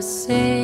Sleep.